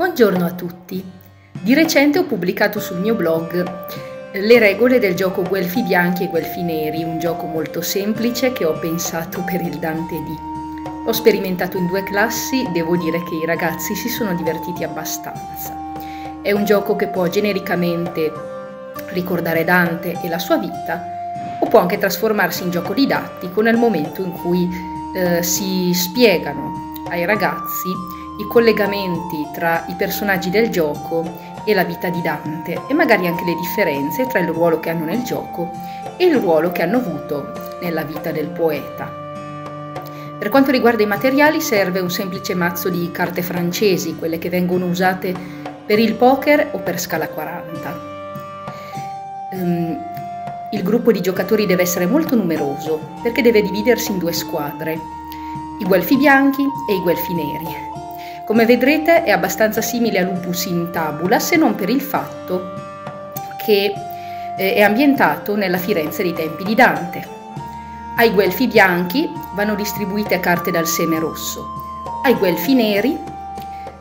Buongiorno a tutti. Di recente ho pubblicato sul mio blog le regole del gioco Guelfi bianchi e Guelfi neri, un gioco molto semplice che ho pensato per il Dante D. L'ho sperimentato in due classi, devo dire che i ragazzi si sono divertiti abbastanza. È un gioco che può genericamente ricordare Dante e la sua vita, o può anche trasformarsi in gioco didattico nel momento in cui eh, si spiegano ai ragazzi i collegamenti tra i personaggi del gioco e la vita di Dante e magari anche le differenze tra il ruolo che hanno nel gioco e il ruolo che hanno avuto nella vita del poeta. Per quanto riguarda i materiali serve un semplice mazzo di carte francesi, quelle che vengono usate per il poker o per scala 40. Um, ehm, il gruppo di giocatori deve essere molto numeroso perché deve dividersi in due squadre, i guelfi bianchi e i guelfi neri. Come vedrete è abbastanza simile a Lupus in Tabula se non per il fatto che eh, è ambientato nella Firenze dei tempi di Dante. Ai guelfi bianchi vanno distribuite carte dal seme rosso, ai guelfi neri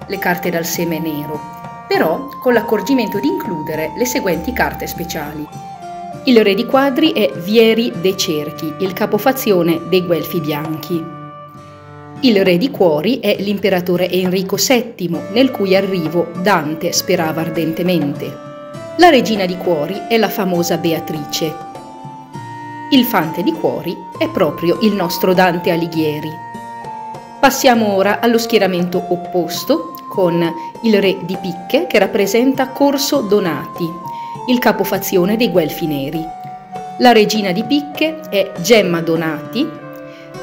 le carte dal seme nero, però con l'accorgimento di includere le seguenti carte speciali. Il re di quadri è Vieri de Cerchi, il capofazione dei guelfi bianchi. Il re di cuori è l'imperatore Enrico VII, nel cui arrivo Dante sperava ardentemente. La regina di cuori è la famosa Beatrice. Il fante di cuori è proprio il nostro Dante Alighieri. Passiamo ora allo schieramento opposto con il re di picche che rappresenta Corso Donati, il capofazione dei Guelfi Neri. La regina di picche è Gemma Donati,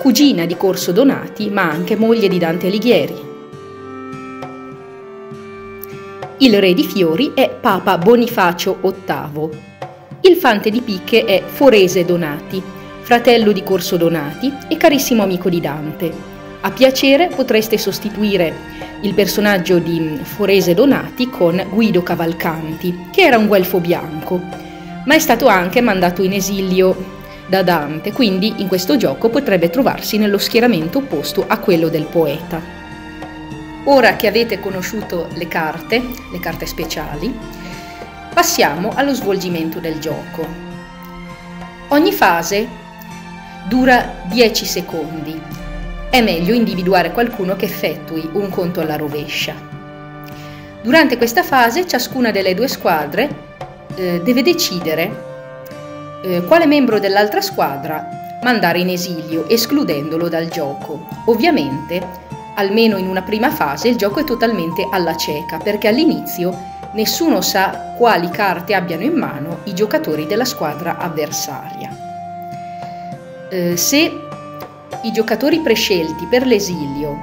cugina di Corso Donati, ma anche moglie di Dante Alighieri. Il re di fiori è Papa Bonifacio VIII. Il fante di picche è Forese Donati, fratello di Corso Donati e carissimo amico di Dante. A piacere potreste sostituire il personaggio di Forese Donati con Guido Cavalcanti, che era un guelfo bianco, ma è stato anche mandato in esilio da Dante, quindi in questo gioco potrebbe trovarsi nello schieramento opposto a quello del poeta. Ora che avete conosciuto le carte, le carte speciali, passiamo allo svolgimento del gioco. Ogni fase dura 10 secondi. È meglio individuare qualcuno che effettui un conto alla rovescia. Durante questa fase ciascuna delle due squadre eh, deve decidere eh, quale membro dell'altra squadra mandare in esilio, escludendolo dal gioco. Ovviamente, almeno in una prima fase, il gioco è totalmente alla cieca, perché all'inizio nessuno sa quali carte abbiano in mano i giocatori della squadra avversaria. Eh, se i giocatori prescelti per l'esilio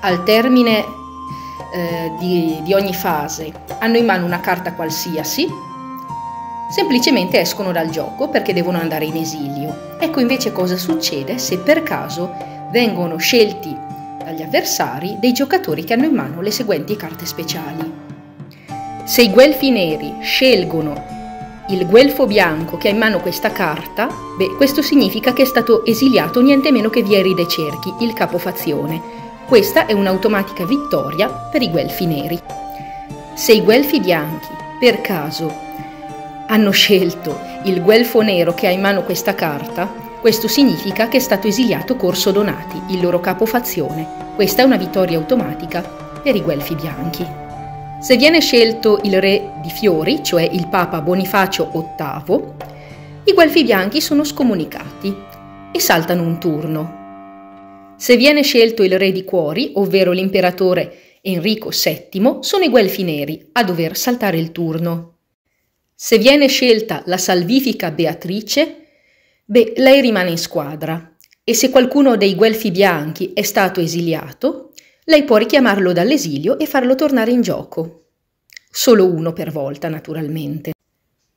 al termine eh, di, di ogni fase hanno in mano una carta qualsiasi, semplicemente escono dal gioco perché devono andare in esilio. Ecco invece cosa succede se per caso vengono scelti dagli avversari dei giocatori che hanno in mano le seguenti carte speciali. Se i guelfi neri scelgono il guelfo bianco che ha in mano questa carta, beh, questo significa che è stato esiliato niente meno che Vieri de Cerchi, il capofazione. Questa è un'automatica vittoria per i guelfi neri. Se i guelfi bianchi, per caso, hanno scelto il guelfo nero che ha in mano questa carta, questo significa che è stato esiliato Corso Donati, il loro capofazione. Questa è una vittoria automatica per i guelfi bianchi. Se viene scelto il re di fiori, cioè il papa Bonifacio VIII, i guelfi bianchi sono scomunicati e saltano un turno. Se viene scelto il re di cuori, ovvero l'imperatore Enrico VII, sono i guelfi neri a dover saltare il turno. Se viene scelta la salvifica Beatrice, beh, lei rimane in squadra e se qualcuno dei guelfi bianchi è stato esiliato, lei può richiamarlo dall'esilio e farlo tornare in gioco. Solo uno per volta, naturalmente.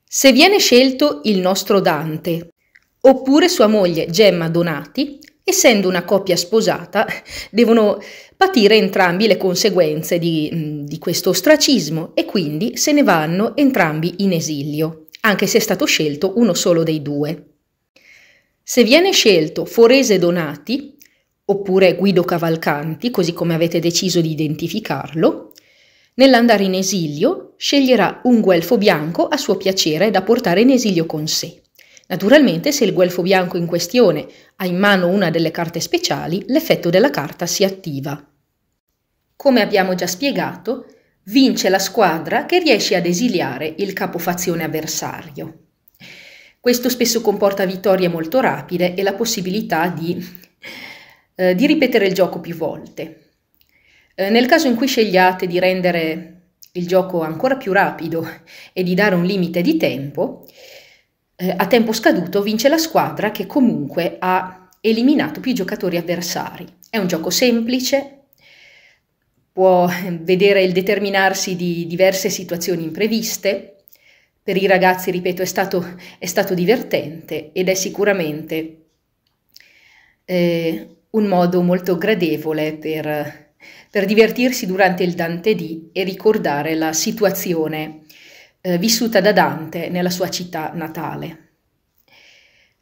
Se viene scelto il nostro Dante, oppure sua moglie Gemma Donati, essendo una coppia sposata, devono patire entrambi le conseguenze di, di, questo ostracismo e quindi se ne vanno entrambi in esilio, anche se è stato scelto uno solo dei due. Se viene scelto Forese Donati, oppure Guido Cavalcanti, così come avete deciso di identificarlo, Nell'andare in esilio, sceglierà un guelfo bianco a suo piacere da portare in esilio con sé. Naturalmente, se il guelfo bianco in questione ha in mano una delle carte speciali, l'effetto della carta si attiva. Come abbiamo già spiegato, vince la squadra che riesce ad esiliare il capofazione avversario. Questo spesso comporta vittorie molto rapide e la possibilità di, eh, di ripetere il gioco più volte. Eh, nel caso in cui scegliate di rendere il gioco ancora più rapido e di dare un limite di tempo, eh, a tempo scaduto vince la squadra che comunque ha eliminato più giocatori avversari. È un gioco semplice, può vedere il determinarsi di diverse situazioni impreviste. Per i ragazzi, ripeto, è stato, è stato divertente ed è sicuramente eh, un modo molto gradevole per per divertirsi durante il Dante D e ricordare la situazione eh, vissuta da Dante nella sua città natale.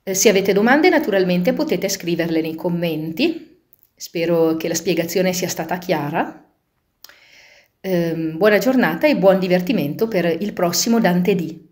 Eh, se avete domande naturalmente potete scriverle nei commenti, spero che la spiegazione sia stata chiara. Eh, buona giornata e buon divertimento per il prossimo Dante D.